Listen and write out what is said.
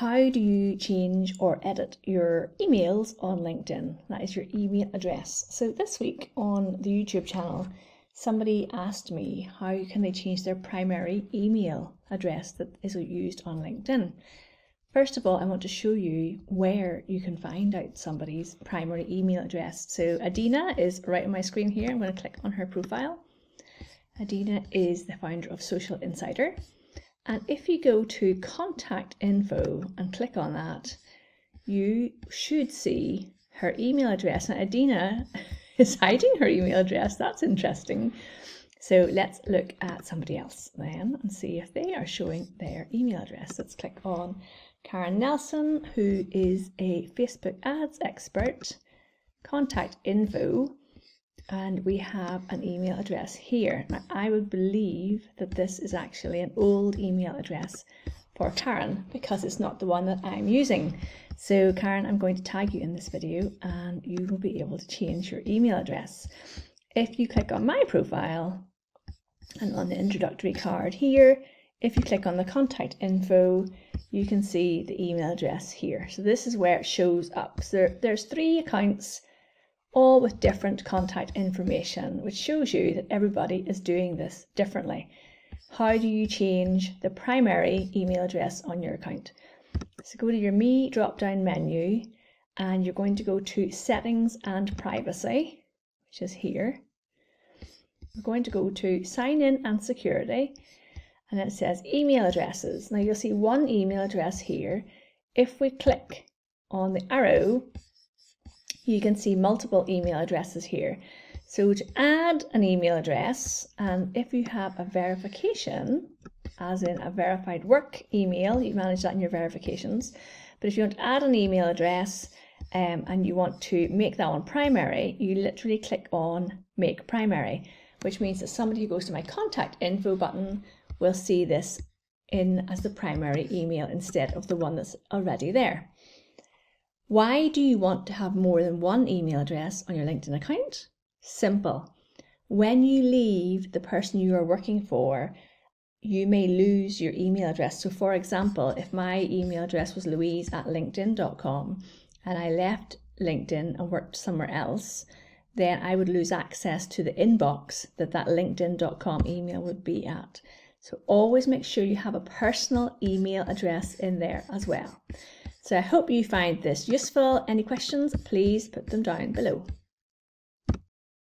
how do you change or edit your emails on LinkedIn? That is your email address. So this week on the YouTube channel, somebody asked me how can they change their primary email address that is used on LinkedIn. First of all, I want to show you where you can find out somebody's primary email address. So Adina is right on my screen here. I'm going to click on her profile. Adina is the founder of Social Insider. And if you go to contact info and click on that, you should see her email address. Now, Adina is hiding her email address. That's interesting. So let's look at somebody else then and see if they are showing their email address. Let's click on Karen Nelson, who is a Facebook ads expert. Contact info and we have an email address here. Now, I would believe that this is actually an old email address for Karen because it's not the one that I'm using. So Karen, I'm going to tag you in this video and you will be able to change your email address. If you click on my profile and on the introductory card here, if you click on the contact info, you can see the email address here. So this is where it shows up. So there, there's three accounts all with different contact information, which shows you that everybody is doing this differently. How do you change the primary email address on your account? So go to your Me drop down menu and you're going to go to Settings and Privacy, which is here. We're going to go to Sign In and Security and it says email addresses. Now you'll see one email address here. If we click on the arrow you can see multiple email addresses here. So to add an email address, and if you have a verification, as in a verified work email, you manage that in your verifications. But if you want to add an email address um, and you want to make that one primary, you literally click on make primary, which means that somebody who goes to my contact info button will see this in as the primary email instead of the one that's already there. Why do you want to have more than one email address on your LinkedIn account? Simple. When you leave the person you are working for, you may lose your email address. So, for example, if my email address was louise at linkedin.com and I left LinkedIn and worked somewhere else, then I would lose access to the inbox that that linkedin.com email would be at. So, always make sure you have a personal email address in there as well. So I hope you find this useful. Any questions, please put them down below.